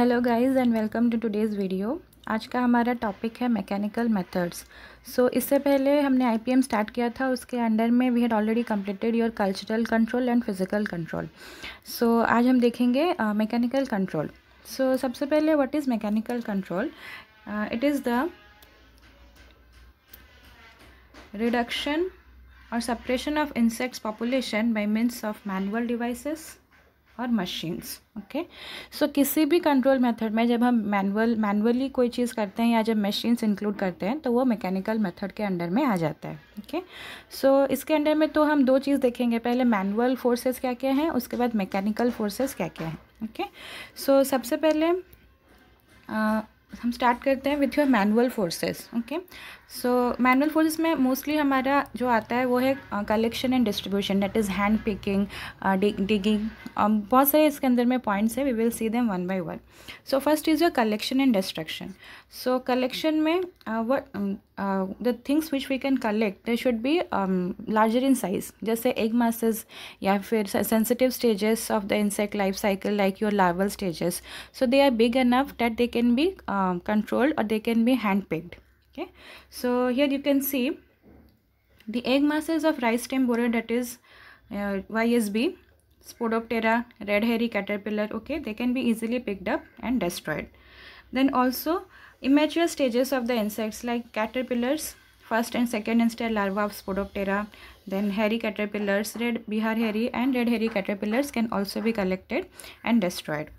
Hello guys and welcome to today's video आज का हमारा टॉपिक है मैकेनिकल मेथड्स सो इससे पहले हमने आईपीएम स्टार्ट किया था, उसके अंडर में we had already completed your cultural control and physical control so आज हम देखेंगे मैकेनिकल कंट्रोल सो सबसे पहले what is mechanical control it is the reduction और suppression of insects population by means of manual devices और machines okay so किसी भी control method में जब हम मैनुअल मैनुअली कोई चीज़ करते हैं या जब मशीन्स इंक्लूड करते हैं तो वो मैकेनिकल मेथड के अंडर में आ जाता है ओके okay? सो so, इसके अंडर में तो हम दो चीज़ देखेंगे। पहले मैनुअल फोर्सेस क्या क्या हैं उसके बाद मैकेनिकल फोर्सेस क्या क्या हैं ओके सो सबसे पहले uh, हम स्टार्ट करते हैं with your manual forces okay so manual forces में मोस्टली हमारा जो आता है वो है collection and distribution that is hand picking digging बहुत सारे इसके अंदर में पॉइंट्स है we will see them one by one so first is your collection and destruction so collection में what the things which we can collect they should be larger in size जैसे egg masses या फिर sensitive stages of the insect life cycle like your larval stages so they are big enough that they can be controlled और they can be hand picked. Okay. So here you can see the egg masses of rice stem borer that is uh, ysb spodoptera red hairy caterpillar okay they can be easily picked up and destroyed. Then also immature stages of the insects like caterpillars first and second instar larva of spodoptera then hairy caterpillars red bihar hairy and red hairy caterpillars can also be collected and destroyed.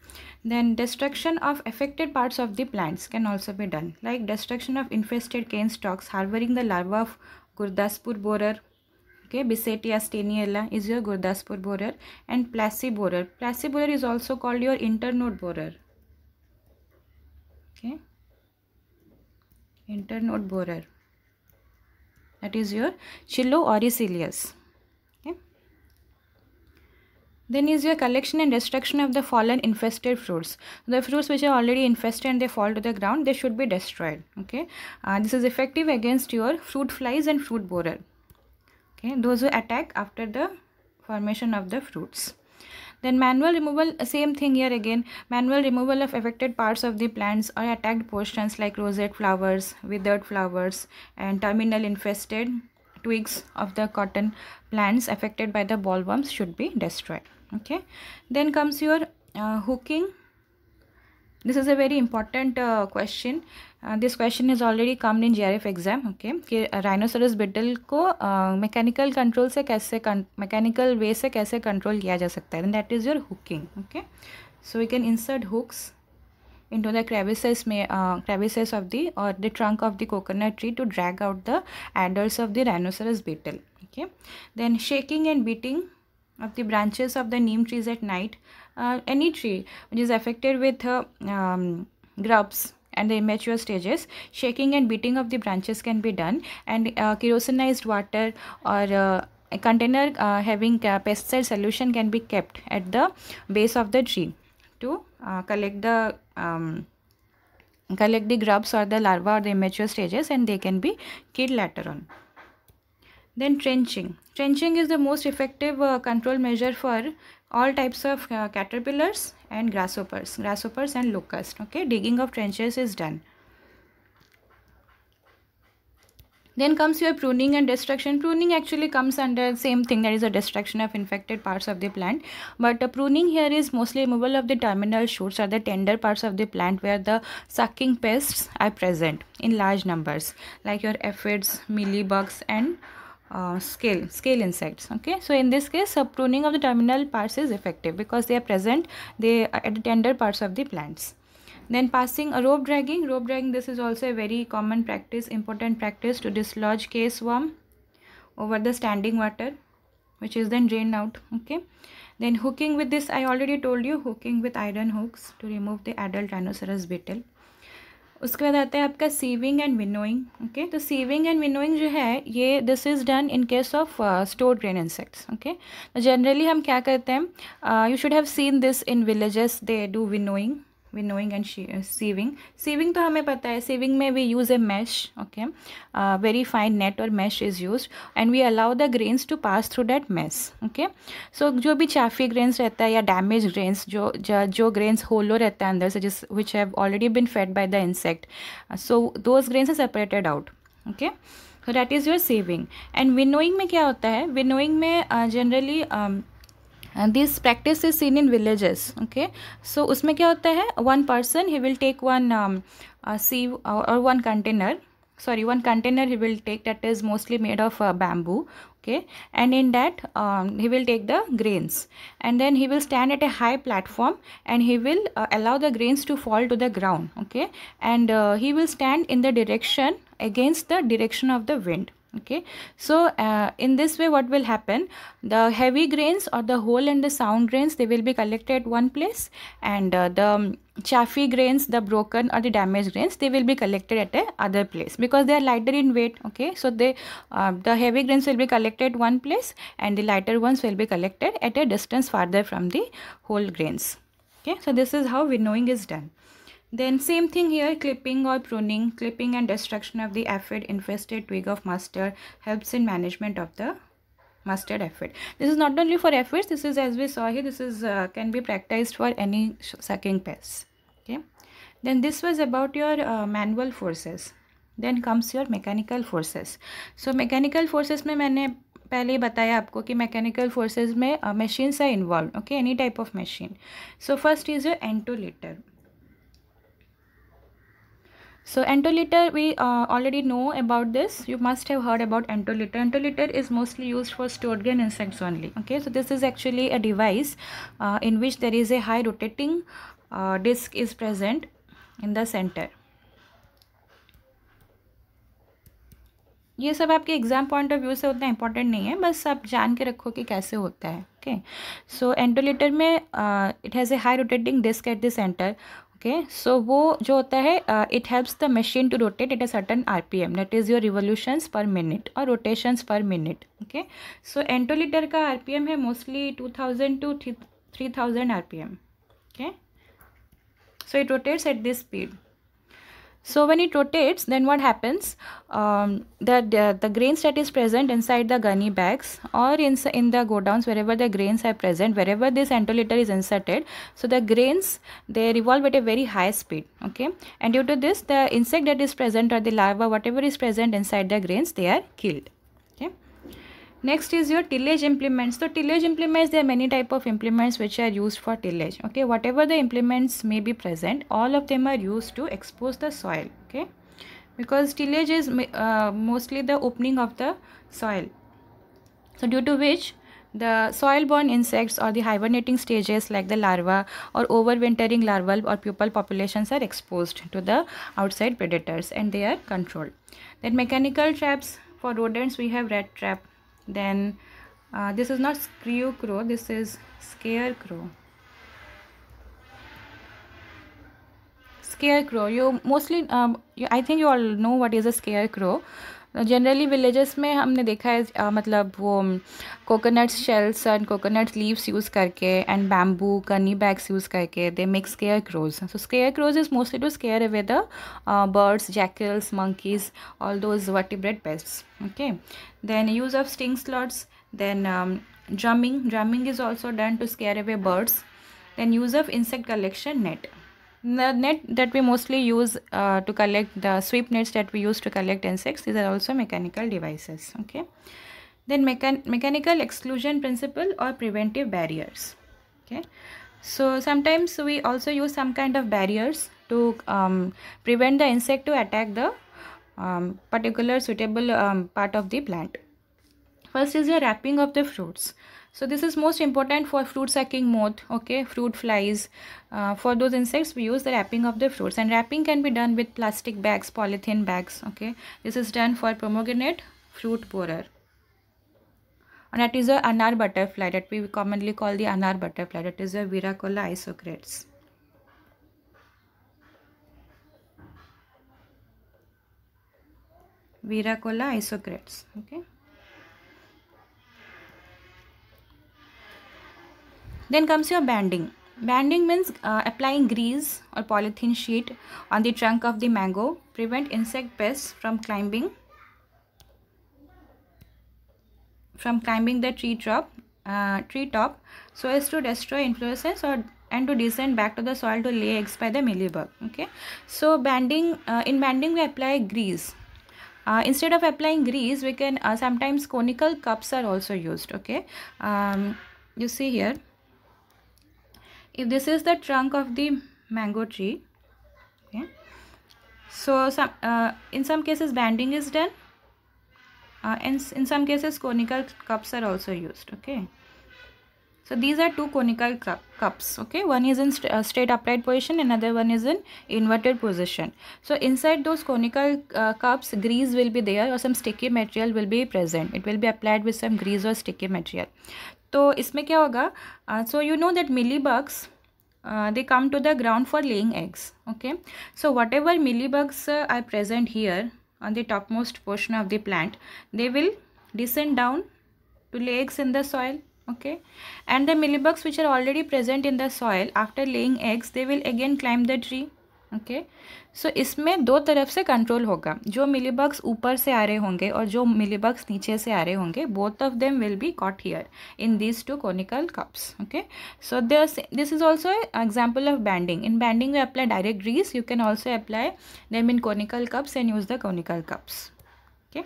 Then destruction of affected parts of the plants can also be done like destruction of infested cane stalks harboring the larva of Gurdaspur borer okay Bissetia steniella is your Gurdaspur borer and Plassey borer. Borer is also called your internode borer okay. Internode borer that is your Chilo auricilius then is your collection and destruction of the fallen infested fruits. The fruits which are already infested and they fall to the ground, they should be destroyed. Okay, uh, this is effective against your fruit flies and fruit borer. Okay, those who attack after the formation of the fruits. Then manual removal, same thing here again. Manual removal of affected parts of the plants or attacked portions like rosette flowers, withered flowers, and terminal infested twigs of the cotton plants affected by the bollworms should be destroyed okay then comes your uh, hooking this is a very important question this question is already come in J R F exam okay कि rhinoceros beetle को mechanical uh, control से कैसे mechanical वे से कैसे control किया जा सकता है? That is your hooking okay so we can insert hooks into the crevices में क्रेविसेस ऑफ़ द और the trunk of the coconut tree to drag out the adult of the rhinoceros beetle okay then shaking and beating of the branches of the neem trees at night any tree which is affected with uh, um, grubs and the immature stages shaking and beating of the branches can be done. And uh, kerosinized water or uh, a container uh, having pesticide solution can be kept at the base of the tree to uh, collect the um, collect the grubs or the larva or the immature stages and they can be killed later on. Then trenching. Trenching is the most effective uh, control measure for all types of uh, caterpillars and grasshoppers grasshoppers and locusts okay? Digging of trenches is done. Then comes your pruning and destruction. Pruning actually comes under same thing that is a destruction of infected parts of the plant. But uh, pruning here is mostly removal of the terminal shoots or the tender parts of the plant where the sucking pests are present in large numbers like your aphids mealybugs and uh, scale scale insects okay? So in this case uh, pruning of the terminal parts is effective because they are present they are at the tender parts of the plants. Then passing a rope dragging rope dragging this is also a very common practice important practice to dislodge case worm over the standing water which is then drained out okay? Then hooking with this i already told you hooking with iron hooks to remove the adult rhinoceros beetle उसके बाद आता है आपका sieving and winnowing okay तो sieving and winnowing जो है, ये this is done in case of store grain insects okay तो जनरली हम क्या करते हैं you should have seen this in villages they do winnowing winnowing and sieving sieving तो हमें पता है सीविंग में we use a mesh okay very fine net और mesh is use and we allow the grains to pass through that mesh okay so जो भी Chafi grains रहता है या डैमेज ग्रेन्स जो जो ग्रेन्स होलो रहता है अंदर से, जिस which have already been fed by the insect so those grains are separated out okay so that is your sieving and winnowing में क्या होता है? विनोइंग में generally this practice is seen in villages okay so उसमें क्या होता है one person he will take one सीव और one container sorry one container he will take that is mostly made of uh, bamboo okay and in that um, he will take the grains and then he will stand at a high platform and he will uh, allow the grains to fall to the ground okay and uh, he will stand in the direction against the direction of the wind okay. So uh, in this way what will happen? The heavy grains or the whole and the sound grains they will be collected at one place. And uh, the chaffy grains the broken or the damaged grains they will be collected at a other place because they are lighter in weight. Okay. So they uh, the heavy grains will be collected one place and the lighter ones will be collected at a distance farther from the whole grains. Okay. So this is how winnowing is done then same thing here clipping or pruning, clipping and destruction of the aphid infested twig of mustard helps in management of the mustard aphid. This is not only for aphids, this is as we saw here, this is uh, can be practiced for any sucking pests. Okay. Then this was about your uh, manual forces. Then comes your mechanical forces. So mechanical forces में मैंने पहले ही बताया आपको कि mechanical forces में machines are involve okay any type of machine so first is your entoleter so entoliter we uh, already know about this you must have heard about entoliter entoliter is mostly used for stored grain insects only okay so this is actually a device uh, in which there is a high rotating uh, disc is present in the center ये सब आपके exam point of view से उतना important नहीं है बस आप जान के रखो कि कैसे होता है ओके सो एंटोलीटर में it has a high rotating disc at the centre okay so वो जो होता है it helps the machine to rotate at a certain R P M that is your revolutions per minute और rotations per minute okay so entoleter का R P M है mostly two thousand to three thousand R P M okay so it rotates at this speed so when it rotates then what happens? Um, the, the, the grains that is present inside the gunny bags or in, in the godowns wherever the grains are present wherever this entoleter is inserted so the grains they revolve at a very high speed okay? And due to this the insect that is present or the larva whatever is present inside the grains they are killed next is your tillage implements. So tillage implements there are many type of implements which are used for tillage okay? Whatever the implements may be present all of them are used to expose the soil okay? Because tillage is uh, mostly the opening of the soil. So due to which the soil-borne insects or the hibernating stages like the larva or overwintering larval or pupal populations are exposed to the outside predators and they are controlled. Then mechanical traps. For rodents we have rat trap then uh, this is not screw crow this is scarecrow scarecrow you mostly I think you all know what is a scarecrow generally villages में हमने देखा है uh, मतलब वो coconut shells and coconut leaves use करके and bamboo gunny bags use करके they make scarecrows so scarecrows is mostly to scare away the birds jackals monkeys all those what vertebrate pest okay then use of string slots then drumming drumming is also done to scare away birds then use of insect collection net the net that we mostly use uh, to collect the sweep nets that we use to collect insects these are also mechanical devices okay? Then mechan mechanical exclusion principle or preventive barriers okay? So sometimes we also use some kind of barriers to um, prevent the insect to attack the um, particular suitable um, part of the plant. First is the wrapping of the fruits so this is most important for fruit sucking moth okay fruit flies. Uh, for those insects we use the wrapping of the fruits. And wrapping can be done with plastic bags polythene bags okay. This is done for pomegranate fruit borer. And that is a anar butterfly that we commonly call the anar butterfly. That is a virachola isocrates. Virachola isocrates okay then comes your banding. Banding means uh, applying grease or polythene sheet on the trunk of the mango. Prevent insect pests from climbing from climbing the tree top uh, tree top so as to destroy inflorescence or and to descend back to the soil to lay eggs by the mealybug okay? So banding uh, in banding we apply grease. Uh, instead of applying grease we can uh, sometimes conical cups are also used. Okay? Um, you see here if this is the trunk of the mango tree okay. So some uh, in some cases banding is done uh, and in some cases conical cups are also used okay. So these are two conical cu cups okay. One is in st uh, straight upright position another one is in inverted position. So inside those conical uh, cups grease will be there or some sticky material will be present. It will be applied with some grease or sticky material तो इसमें क्या होगा so you know that mealy bugs they come to the ground for laying eggs okay so whatever millibugs uh, are present here on the topmost portion of the plant they will descend down to lay eggs in the soil okay and the millibugs which are already present in the soil after laying eggs they will again climb the tree okay? So इसमें दो तरफ़ से control होगा। जो mealybugs ऊपर से आ रहे होंगे और जो मिलीबग्स नीचे से आ रहे होंगे both of them will be caught here in these two conical cups okay so this this is also example of banding in banding we apply direct grease you can also apply them in conical cups and use the conical cups okay?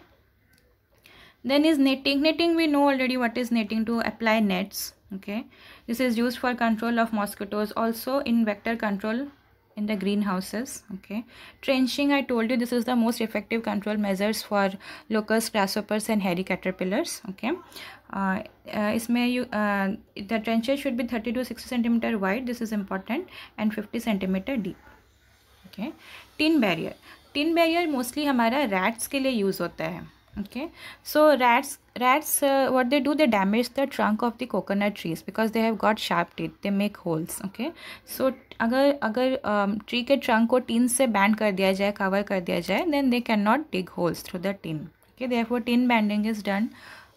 Then is netting. Netting, we know already what is netting to apply nets. Okay? This is used for control of mosquitoes. Also, in vector control in the greenhouses okay trenching i told you this is the most effective control measures for locust grasshoppers and hairy caterpillars okay uh, uh, you uh, the trenches should be 30 to 60 cm wide this is important and 50 cm deep okay tin barrier tin barrier mostly hamara rats ke liye use hota hai okay so rats rats uh, what they do they damage the trunk of the coconut trees because they have got sharp teeth they make holes okay so अगर अगर tree um, के trunk को tin से band कर दिया जाए cover कर दिया जाए then they can not dig holes through the tin okay therefore tin banding is done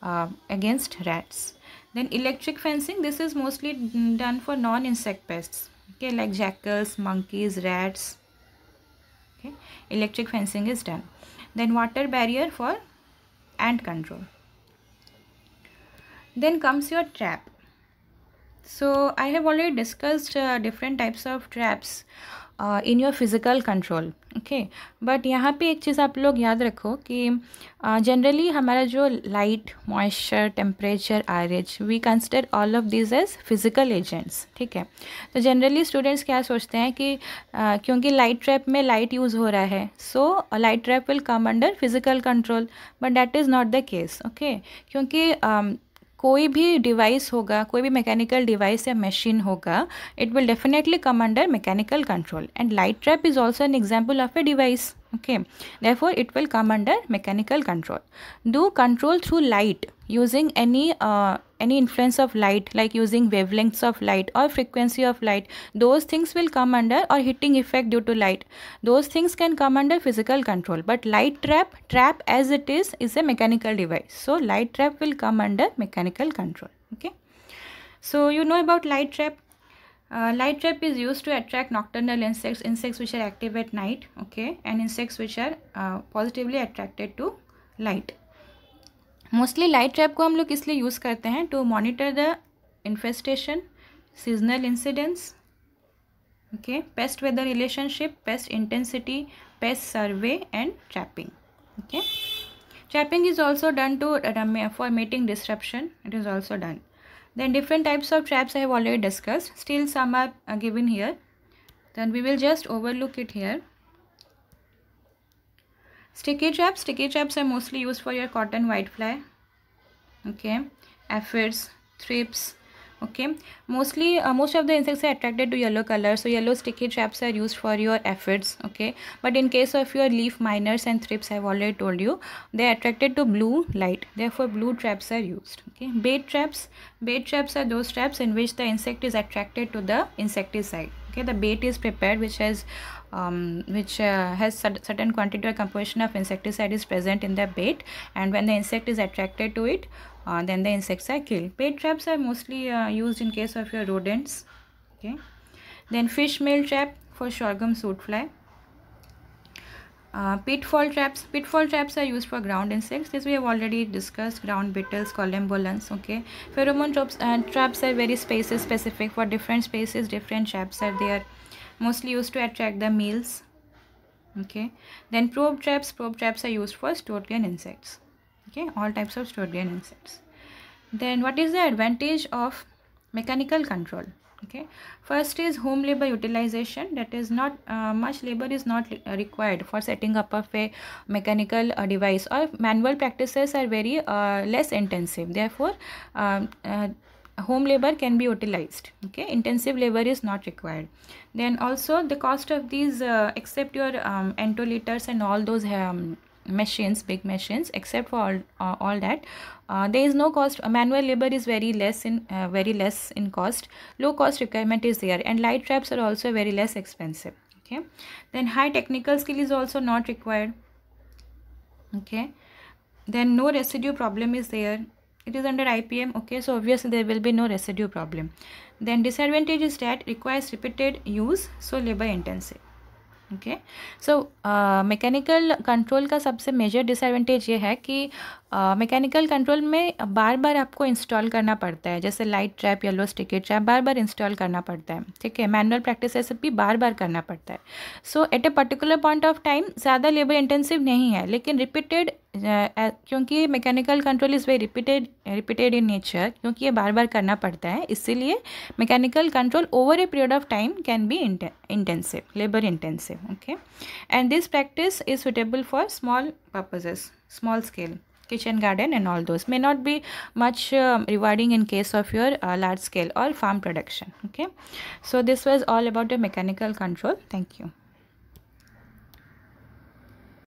uh, against rats then electric fencing this is mostly done for non insect pests okay like jackals monkeys rats okay electric fencing is done then water barrier for ant control. Then comes your trap. So i have already discussed uh, different types of traps in your physical control okay but यहाँ पे एक चीज़ आप लोग याद रखो कि generally uh, हमारा जो light moisture temperature आरेज we consider all of this as physical agents ठीक है? तो जनरली स्टूडेंट्स क्या सोचते हैं कि uh, क्योंकि लाइट ट्रैप में लाइट यूज़ हो रहा है so light trap will come under physical control but that is not the case okay क्योंकि um, कोई भी डिवाइस होगा, कोई भी मैकेनिकल डिवाइस या मशीन होगा it will definitely come under mechanical control and light trap is also an example of a device okay. Therefore it will come under mechanical control. Do control through light using any uh, any influence of light like using wavelengths of light or frequency of light. Those things will come under or hitting effect due to light. Those things can come under physical control but light trap trap as it is is a mechanical device. So light trap will come under mechanical control. Okay. So you know about light trap uh, light trap is used to attract nocturnal insects, insects which are active at night, okay, and insects which are uh, positively attracted to light. Mostly light trap को हम लोग इसलिए use करते हैं to monitor the infestation seasonal incidents okay pest weather relationship pest intensity pest survey and trapping okay trapping is also done to uh, for mating disruption it is also done then different types of traps I have already discussed. Still some are uh, given here. Then we will just overlook it here. Sticky traps. Sticky traps are mostly used for your cotton whitefly. Okay. Aphids, thrips, okay. Mostly uh, most of the insects are attracted to yellow color so yellow sticky traps are used for your aphids okay? But in case of your leaf miners and thrips i've already told you they are attracted to blue light therefore blue traps are used okay? Bait traps bait traps are those traps in which the insect is attracted to the insecticide okay the bait is prepared which has um, which uh, has certain quantity or composition of insecticide is present in the bait and when the insect is attracted to it uh, then the insects are killed. Bait traps are mostly uh, used in case of your rodents. okay then fish meal trap for sorghum fruit fly uh, pitfall traps pitfall traps are used for ground insects. This we have already discussed ground beetles collembolans okay. Pheromone traps and uh, traps are very species specific for different species different traps are there. Mostly used to attract the males okay. Then probe traps probe traps are used for storegrain insects okay. All types of storegrain insects. Then what is the advantage of mechanical control okay. First is home labor utilization. That is not uh, much labor is not required for setting up of a mechanical uh, device. Or manual practices are very uh, less intensive. Therefore um, uh, home labor can be utilized. Okay. Intensive labor is not required. Then also the cost of these uh, except your um, entoleters and all those um, machines big machines except for all, uh, all that. Uh, there is no cost. Manual labor is very less in uh, very less in cost. Low cost requirement is there and light traps are also very less expensive. Okay. Then high technical skill is also not required. Okay. Then no residue problem is there. It is under IPM okay. So obviously there will be no residue problem. Then disadvantage is that requires repeated use so labor intensive okay so mechanical control का सबसे major disadvantage ये है कि mechanical uh, control में बार बार आपको install करना पड़ता है। जैसे light trap yellow sticky trap बार बार इंस्टॉल करना पड़ता है। ठीक है? मैनुअल प्रैक्टिस भी बार बार करना पड़ता है। So at a particular point of time ज़्यादा लेबर इंटेंसिव नहीं है लेकिन रिपीटेड क्योंकि mechanical control is very repeated repeated in nature क्योंकि ये बार बार करना पड़ता है। इसीलिए mechanical control over a period of time can be intensive labour intensive okay and this practice is suitable for small purposes small scale kitchen garden and all those may not be much rewarding in case of your large scale or farm production okay so this was all about a mechanical control thank you